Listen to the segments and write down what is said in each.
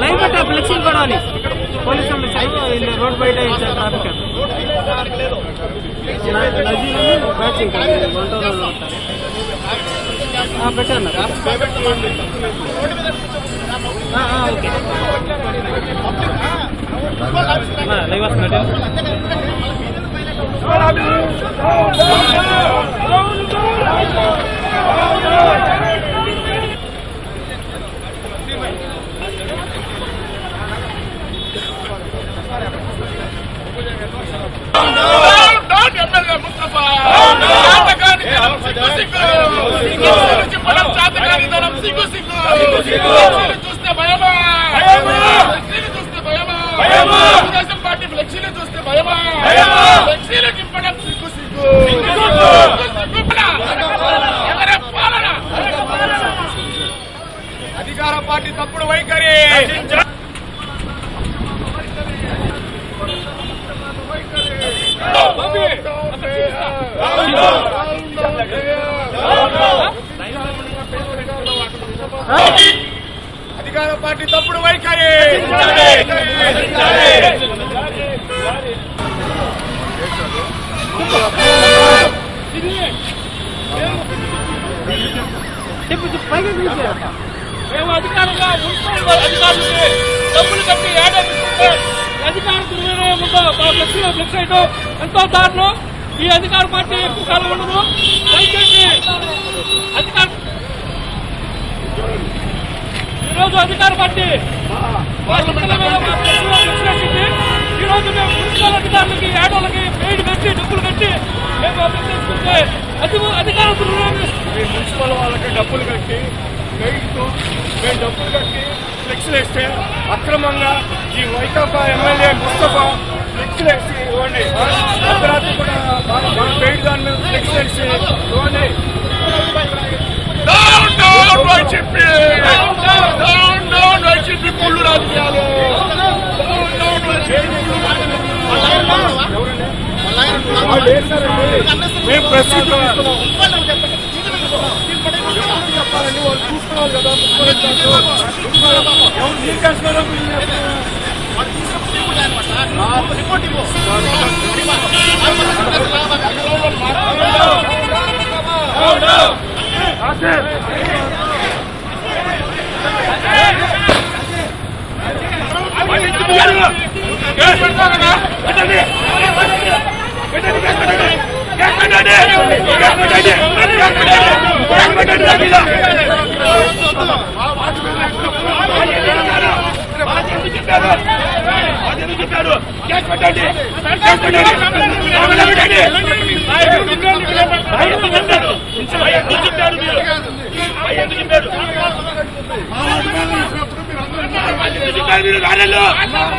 Line live పెట్టా flexing కూడా అని పోలీసు వాళ్ళు వచ్చారు రోడ్ బయట ట్రాఫిక్ నజీర్ బ్యాచింగ్ పెట్టాను అన్నా, లైవ్ వస్తున్నట్టు చూస్తే భయమా చూస్తే భయమా తెలుగుదేశం పార్టీ ఫ్లెక్సీలు చూస్తే భయమా ఫ్లెక్సీలు నింపడం సిగ్గు సిగ్గు ఎవరే పాలన అధికార పార్టీ తప్పుడు వైఖరి అధికార పార్టీ తప్పుడు వైఖరి. మేము అధికారంగా మున్సిపల్ అధికారులకి డబ్బులు కట్టి ఏడాది అధికార దుర్వినియోగం ఉందో మా ఫ్లెక్సీలో ఫ్లెక్స్ చేయడం ఎంతో దారుణం. ఈ అధికార పార్టీ ఎక్కువ కాలం ఉండదు. దయచేసి అధికార ఈరోజు అధికార పార్టీ. వాళ్ళ పిల్లల మేము మున్సిపల్ అధికారులకి ఏడోళ్ళకి పెయిడ్ పెట్టి డబ్బులు కట్టి మేము అభ్యర్థిస్తుంటే చేసుకుంటే అధి మున్సిపల్ వాళ్ళకి డబ్బులు కట్టి వెయిట్తో మేము డబ్బులు కట్టి ఫ్లెక్స్లు వేస్తే అక్రమంగా ఈ వైకాపా ఎమ్మెల్యే ముస్తఫా ఫ్లెక్స్లు వేసి ఇవ్వండి అర్ధరాత్రి కూడా మన వెయిట్ దాని మీద ఫ్లెక్స్ వేసి ఇవ్వండి down down YCP down down YCP కుళ్ళు రాజకీయాలు డౌన్ డౌన్ వైసీపీ మేము ప్రస్తుతం చెప్పాలండి వాళ్ళు చూసుకోవాలి కదా మీరు నీకేస్తారో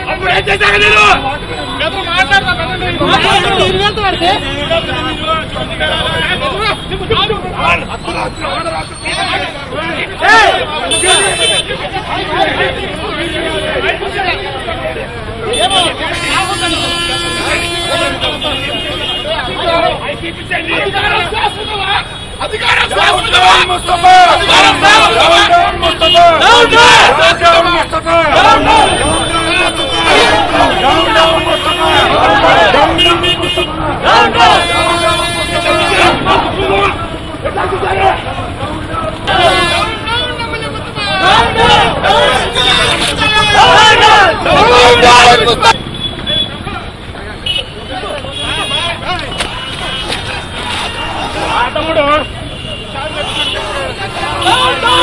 అప్పుడు ఏం చేశారు మీరు? అధికారం ముస్తఫా అధికారం ముస్తఫా ముస్తఫా ముస్తఫా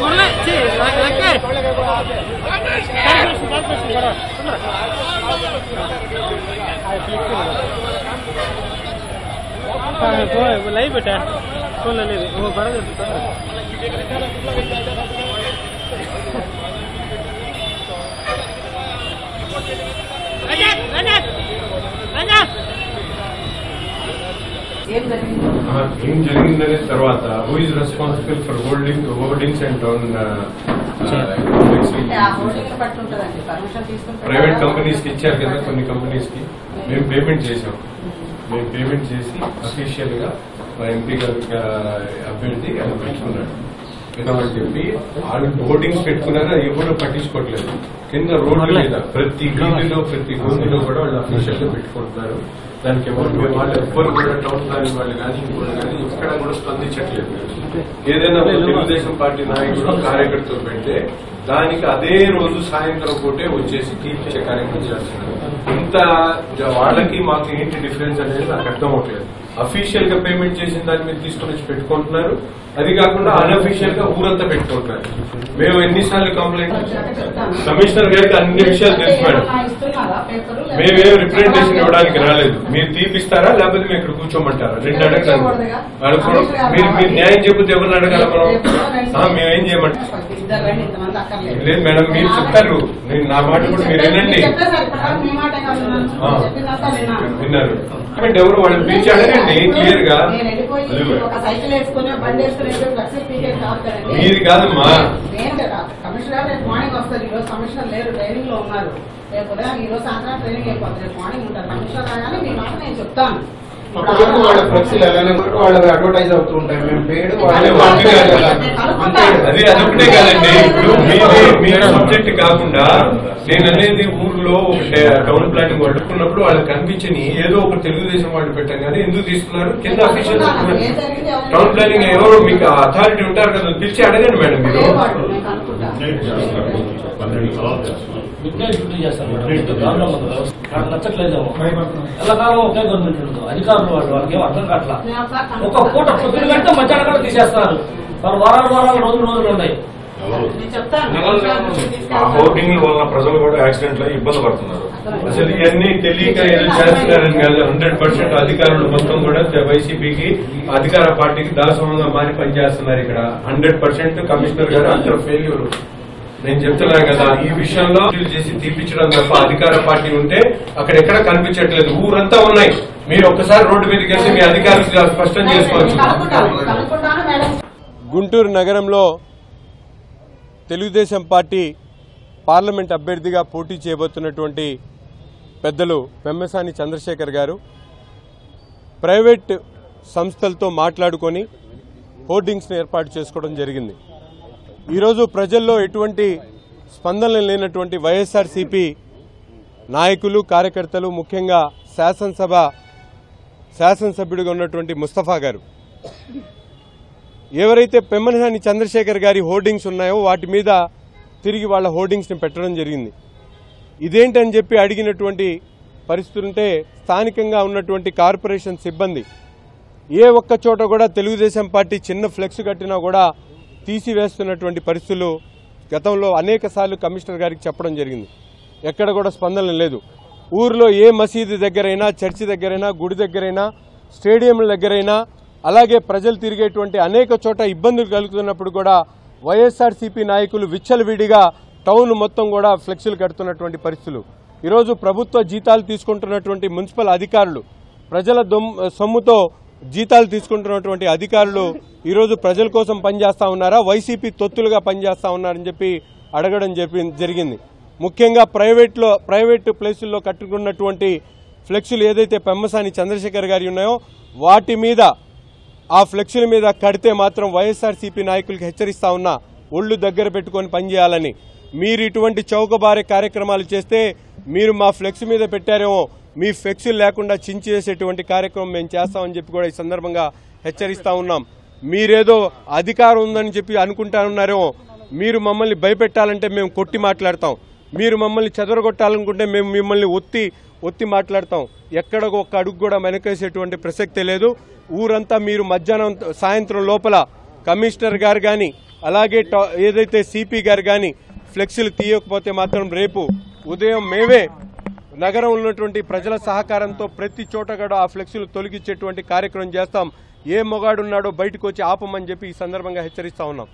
మురళి ఛీ, లెక్కే. కార్పొరేషన్, కార్పొరేషన్, బరా. ఆ, పో, లైవ్ పెట్టా ఫోన్ లేదు ఓ బర రజత్ ఏం జరిగిందనే తర్వాత who is responsible for holding holdings and private కంపెనీస్కి ఇచ్చారు కదా కొన్ని కంపెనీస్కి. మేము పేమెంట్ చేసాం మేము పేమెంట్ చేసి అఫీషియల్గా మా ఎంపీ గారు అభ్యర్థి అది పెట్టుకున్నాడు. పెడతామని చెప్పి వాళ్ళు హోర్డింగ్స్ పెట్టుకున్నారు? అది ఎవరు పట్టించుకోవట్లేదు. కింద రోడ్ల మీద ప్రతి వీధిలో ప్రతి గోధిలో కూడా వాళ్ళు అఫీషియల్గా పెట్టుకుంటున్నారు. దానికి ఎవరు వాళ్ళు ఎవ్వరు కూడా టౌన్ ప్లానింగ్ వాళ్ళు కానీ ఇంకోటి కానీ ఇక్కడ కూడా స్పందించట్లేదు. ఏదైనా తెలుగుదేశం పార్టీ నాయకుడు కార్యకర్తలు పెడితే దానికి అదే రోజు సాయంత్రం పూటే వచ్చేసి తీర్చే కార్యక్రమం చేస్తున్నారు. ఇంత వాళ్ళకి మాకు ఏంటి డిఫరెన్స్ అనేది నాకు అర్థం అవట్లేదు అఫీషియల్గా పేమెంట్ చేసిన దాని మీద తీసుకొని వచ్చి పెట్టుకుంటున్నారు. అది కాకుండా అన్అఫీషియల్గా ఊరంతా పెట్టుకుంటున్నారు. మేము ఎన్నిసార్లు కంప్లైంట్ కమిషనర్ గారికి అన్ని విషయాలు తెలుసు మేడం. మేమేం రిప్రజెంటేషన్ ఇవ్వడానికి రాలేదు. మీరు తీపిస్తారా? లేకపోతే మేము ఇక్కడ కూర్చోమంటారా? రెండు అడగాలి అడుగు మీరు మీరు న్యాయం చెప్పితే ఎవరిని అడగాల మనం? మేమేం చేయమంటాం? లేదు మేడం మీరు చెప్తారు. నేను నా మాట కూడా మీరు వినండి. విన్నారు. ఎవరు? వాళ్ళని పిలిచి అడగండి క్లియర్గా? మీది కాదమ్మా. కమిషనర్ రేపు మార్నింగ్ వస్తారు. ఈ రోజు కమిషనర్ లేరు ట్రైనింగ్లో ఉన్నారు. రేపు ఉదయం ఈ రోజు సాయంత్రం ట్రైనింగ్ అయిపోతుంది రేపు మార్నింగ్ ఉంటారు. కమిషనర్ రాగానే మీ మాట నేను చెప్తాను. వరకు వాళ్ళ ఫ్లెక్సీలు అలానే వాళ్ళకి అడ్వర్టైజ్ అవుతూ ఉంటాయి. మేము పేడు అదే వాళ్ళే అదొకటే కాదండి. ఇప్పుడు మీది మీ సబ్జెక్ట్ కాకుండా నేను అనేది ఊర్లో ఒక టౌన్ ప్లానింగ్ పట్టుకున్నప్పుడు వాళ్ళకి కనిపించని ఏదో ఒక తెలుగుదేశం వాళ్ళు పెట్టగానే ఎందుకు తీసుకున్నారు? కింద అఫీషియల్ టౌన్ ప్లానింగ్ ఎవరు మీకు అథారిటీ ఉంటారు కదా పిలిచి అడగండి మేడం మీరు. డ్యూటీ చేస్తారు. నాకు నచ్చట్లేదేమో. ఒకే గవర్నమెంట్ ఉండదు అధికారులు వాళ్ళు వాళ్ళకి ఏం అర్థం కావట్లా? నేను ఒకసారి ఒక కనుక్కుంటాను. పూట పొద్దున కంటే మధ్యాహ్నం కూడా తీసేస్తున్నారు. వాళ్ళు వారాలు వారాలు రోజులు రోజులు ఉన్నాయి. వల్ల ప్రజలు కూడా యాక్సిడెంట్లో ఇబ్బంది పడుతున్నారు. అసలు ఇవన్నీ తెలియక ఏదో చేస్తున్నారని కాదు. హండ్రెడ్ పర్సెంట్ అధికారులు మొత్తం కూడా వైసీపీకి అధికార పార్టీకి దాసంగా మారి పనిచేస్తున్నారు ఇక్కడ. హండ్రెడ్ పర్సెంట్ కమిషనర్ గారు అంత ఫెయిల్యూర్ నేను చెప్తున్నాను కదా ఈ విషయంలో చేసి తీపించడం తప్ప అధికార పార్టీ ఉంటే అక్కడ ఎక్కడ కనిపించట్లేదు. ఊరంతా ఉన్నాయి. మీరు ఒక్కసారి రోడ్డు మీదకి వెళ్తే మీ అధికారులు స్పష్టం చేసుకోవచ్చు. గుంటూరు నగరంలో తెలుగుదేశం పార్టీ పార్లమెంట్ అభ్యర్థిగా పోటీ చేయబోతున్నటువంటి పెద్దలు పెమ్మసాని చంద్రశేఖర్ గారు ప్రైవేట్ సంస్థలతో మాట్లాడుకొని హోర్డింగ్స్ని ఏర్పాటు చేసుకోవడం జరిగింది. ఈరోజు ప్రజల్లో ఎటువంటి స్పందన లేనటువంటి వైఎస్ఆర్సీపీ నాయకులు కార్యకర్తలు ముఖ్యంగా శాసనసభ శాసనసభ్యుడిగా ఉన్నటువంటి ముస్తఫా గారు. ఎవరైతే పెమ్మనహాని చంద్రశేఖర్ గారి హోర్డింగ్స్ ఉన్నాయో వాటి మీద తిరిగి వాళ్ళ హోర్డింగ్స్ని పెట్టడం జరిగింది. ఇదేంటని చెప్పి అడిగినటువంటి పరిస్థితుంటే స్థానికంగా ఉన్నటువంటి కార్పొరేషన్ సిబ్బంది ఏ ఒక్క చోట కూడా తెలుగుదేశం పార్టీ చిన్న ఫ్లెక్స్ కట్టినా కూడా తీసివేస్తున్నటువంటి పరిస్థితులు గతంలో అనేక కమిషనర్ గారికి చెప్పడం జరిగింది. ఎక్కడ కూడా స్పందన లేదు. ఊర్లో ఏ మసీదు దగ్గరైనా చర్చి దగ్గరైనా గుడి దగ్గరైనా స్టేడియంల దగ్గరైనా అలాగే ప్రజలు తిరిగేటువంటి అనేక చోట ఇబ్బందులు కలుగుతున్నప్పుడు కూడా వైఎస్ఆర్సీపీ నాయకులు విచ్చలవిడిగా టౌన్ మొత్తం కూడా ఫ్లెక్సీలు కడుతున్నటువంటి పరిస్థితులు. ఈరోజు ప్రభుత్వ జీతాలు తీసుకుంటున్నటువంటి మున్సిపల్ అధికారులు ప్రజల సొమ్ముతో జీతాలు తీసుకుంటున్నటువంటి అధికారులు ఈరోజు ప్రజల కోసం పనిచేస్తా ఉన్నారా? వైసీపీ తొత్తులుగా పనిచేస్తా ఉన్నారని చెప్పి అడగడం జరిగింది. ముఖ్యంగా ప్రైవేట్లో ప్రైవేట్ ప్లేసుల్లో కట్టుకున్నటువంటి ఫ్లెక్సులు ఏదైతే పెమ్మసాని చంద్రశేఖర్ గారి ఉన్నాయో వాటి మీద ఆ ఫ్లెక్సుల మీద కడితే మాత్రం వైఎస్ఆర్సీపీ నాయకులకు హెచ్చరిస్తా ఉన్నా ఒళ్ళు దగ్గర పెట్టుకొని పనిచేయాలని. మీరు ఇటువంటి చౌకబారే కార్యక్రమాలు చేస్తే మీరు మా ఫ్లెక్స్ మీద పెట్టారేమో మీ ఫ్లెక్సీలు లేకుండా చించేసేటువంటి కార్యక్రమం మేము చేస్తామని చెప్పి కూడా ఈ సందర్భంగా హెచ్చరిస్తా ఉన్నాం. మీరేదో అధికారం ఉందని చెప్పి అనుకుంటా ఉన్నారేమో మీరు మమ్మల్ని భయపెట్టాలంటే మేము కొట్టి మాట్లాడతాం. మీరు మమ్మల్ని చెదరగొట్టాలనుకుంటే మేము మిమ్మల్ని ఒత్తి ఒత్తి మాట్లాడతాం. ఎక్కడ ఒక్క అడుగు కూడా వెనకేసేటువంటి ప్రసక్తే లేదు. ఊరంతా మీరు మధ్యాహ్నం సాయంత్రం లోపల కమిషనర్ గారు కానీ అలాగే టా- ఏదైతే సిపి గారు కానీ ఫ్లెక్సీలు తీయకపోతే మాత్రం రేపు ఉదయం మేమే నగరం ఉన్నటువంటి ప్రజల సహకారంతో ప్రతి చోట కూడా ఆ ఫ్లెక్సీలు తొలగించేటువంటి కార్యక్రమం చేస్తాం. ఏ మొగాడున్నాడో బయటకు వచ్చి ఆపమని చెప్పి ఈ సందర్భంగా హెచ్చరిస్తా ఉన్నాం.